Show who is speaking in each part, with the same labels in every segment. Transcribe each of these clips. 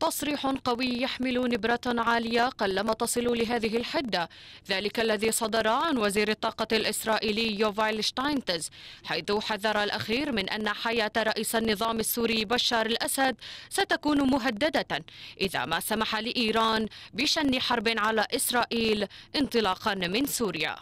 Speaker 1: تصريح قوي يحمل نبرة عالية قلما تصل لهذه الحدة. ذلك الذي صدر عن وزير الطاقة الإسرائيلي يوفال شتاينتز حيث حذر الأخير من أن حياة رئيس النظام السوري بشار الأسد ستكون مهددة إذا ما سمح لإيران بشن حرب على إسرائيل انطلاقا من سوريا.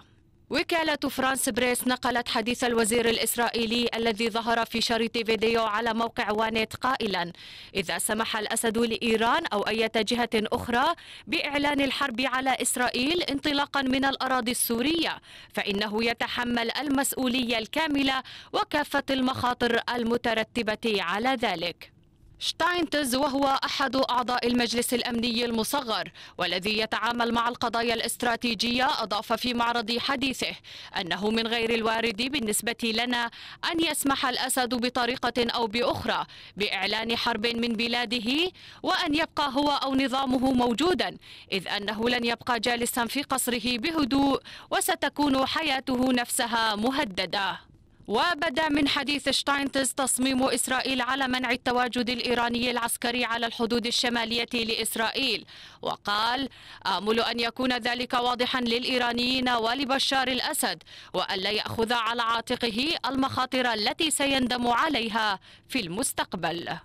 Speaker 1: وكالة فرانس برس نقلت حديث الوزير الإسرائيلي الذي ظهر في شريط فيديو على موقع Ynet قائلا. إذا سمح الأسد لإيران أو أي جهة أخرى بإعلان الحرب على إسرائيل انطلاقا من الأراضي السورية فإنه يتحمل المسؤولية الكاملة وكافة المخاطر المترتبة على ذلك. شتاينتز وهو أحد أعضاء المجلس الأمني المصغر والذي يتعامل مع القضايا الاستراتيجية أضاف في معرض حديثه أنه من غير الوارد بالنسبة لنا أن يسمح الأسد بطريقة أو بأخرى بإعلان حرب من بلاده وأن يبقى هو أو نظامه موجودا إذ أنه لن يبقى جالسا في قصره بهدوء وستكون حياته نفسها مهددة. وبدأ من حديث شتاينتز تصميم إسرائيل على منع التواجد الإيراني العسكري على الحدود الشمالية لإسرائيل. وقال آمل أن يكون ذلك واضحا للإيرانيين ولبشار الأسد وألا يأخذ على عاتقه المخاطر التي سيندم عليها في المستقبل.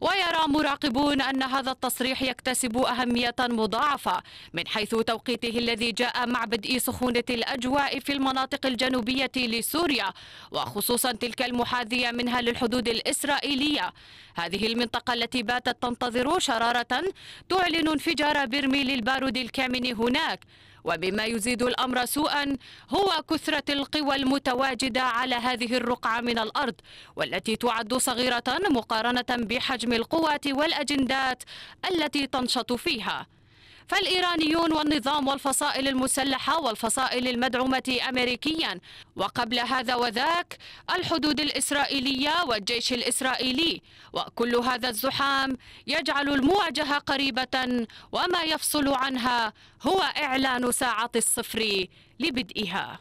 Speaker 1: ويرى مراقبون أن هذا التصريح يكتسب أهمية مضاعفة من حيث توقيته الذي جاء مع بدء سخونة الأجواء في المناطق الجنوبية لسوريا وخصوصا تلك المحاذية منها للحدود الإسرائيلية. هذه المنطقة التي باتت تنتظر شرارة تعلن انفجار برميل البارود الكامن هناك. وبما يزيد الأمر سوءا هو كثرة القوى المتواجدة على هذه الرقعة من الأرض والتي تعد صغيرة مقارنة بحجم القوات والأجندات التي تنشط فيها. فالإيرانيون والنظام والفصائل المسلحة والفصائل المدعومة أمريكيا. وقبل هذا وذاك الحدود الإسرائيلية والجيش الإسرائيلي. وكل هذا الزحام يجعل المواجهة قريبة وما يفصل عنها هو إعلان ساعة الصفر لبدئها.